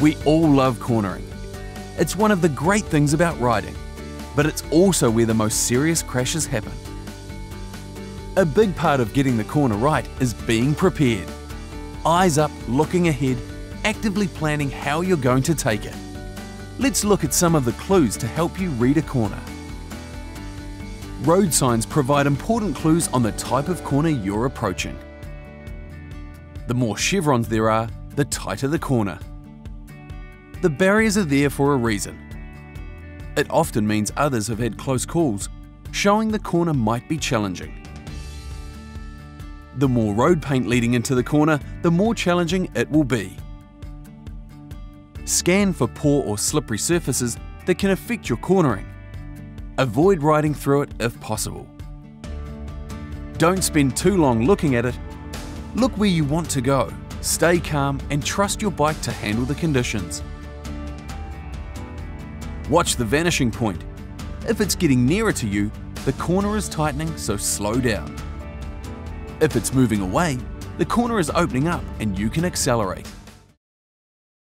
We all love cornering. It's one of the great things about riding, but it's also where the most serious crashes happen. A big part of getting the corner right is being prepared. Eyes up, looking ahead, actively planning how you're going to take it. Let's look at some of the clues to help you read a corner. Road signs provide important clues on the type of corner you're approaching. The more chevrons there are, the tighter the corner. The barriers are there for a reason. It often means others have had close calls, showing the corner might be challenging. The more road paint leading into the corner, the more challenging it will be. Scan for poor or slippery surfaces that can affect your cornering. Avoid riding through it if possible. Don't spend too long looking at it. Look where you want to go, stay calm and trust your bike to handle the conditions. Watch the vanishing point. If it's getting nearer to you, the corner is tightening, so slow down. If it's moving away, the corner is opening up and you can accelerate.